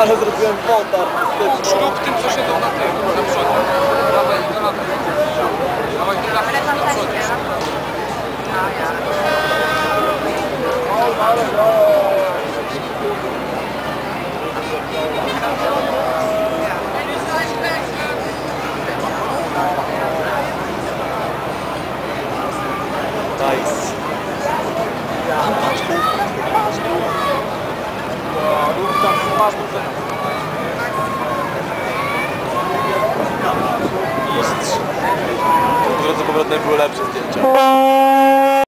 Ale zrobiłem artystyczną. Śrub tym, co się do na tym, na przodzie. W drodze powrotnej były lepsze zdjęcia.